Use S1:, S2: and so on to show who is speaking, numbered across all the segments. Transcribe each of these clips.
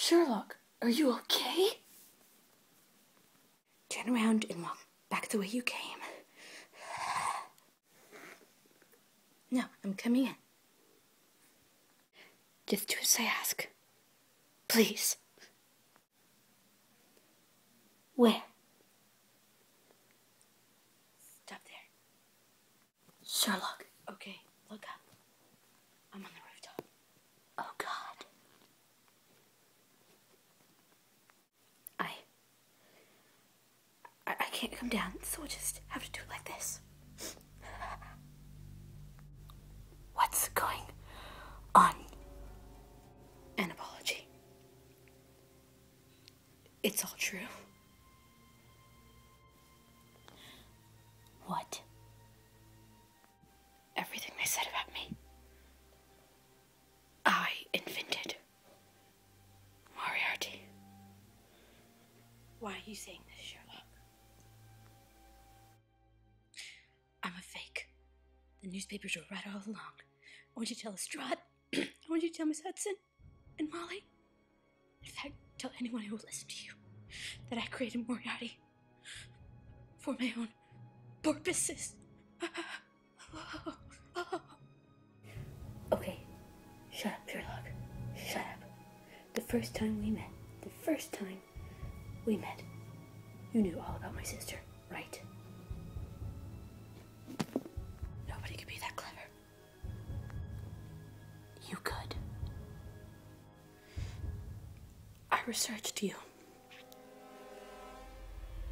S1: Sherlock, are you okay?
S2: Turn around and walk back the way you came. No, I'm coming in. Just do as I ask. Please. Where? Stop there.
S1: Sherlock.
S2: Okay, look up. I'm on the rooftop.
S1: Oh God.
S2: I, I. I can't come down, so we'll just have to do it like this.
S1: What's going on?
S2: An apology. It's all true.
S1: What?
S2: Everything they said about me. I invented Moriarty. Why are you saying this, Sherlock? The newspapers were right all along. I want you to tell Lestrade. I want you to tell Miss Hudson and Molly. In fact, tell anyone who will listen to you that I created Moriarty for my own purposes. Okay, shut up, Sherlock. Shut up. The first time we met, the first time we met, you knew all about my sister, right?
S1: You could.
S2: I researched you.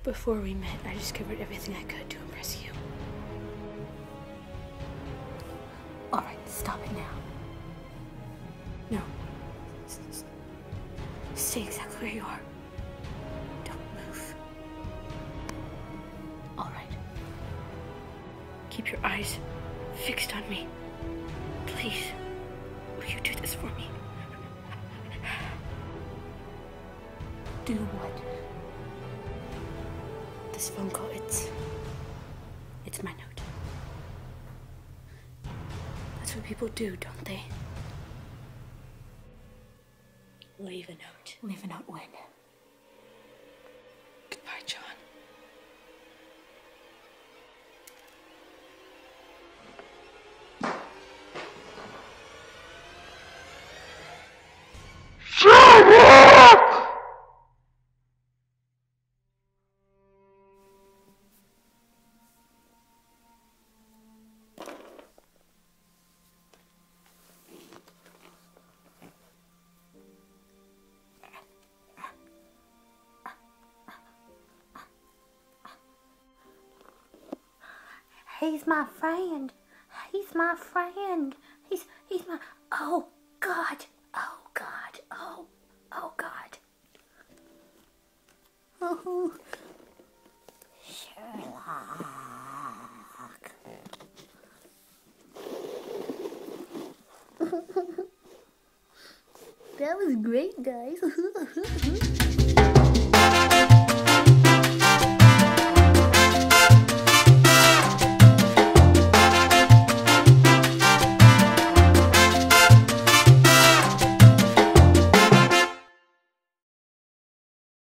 S2: Before we met, I discovered everything I could to impress you.
S1: All right, stop it now.
S2: No. Stay exactly where you are. Don't move.
S1: All right.
S2: Keep your eyes fixed on me. Please, Do
S1: what?
S2: This phone call, it's. It's my note. That's what people do, don't they? Leave a note.
S1: Leave a note when? He's my friend. He's my friend. He's he's my Oh God. Oh God. Oh oh God. Oh Sherlock. that was great, guys.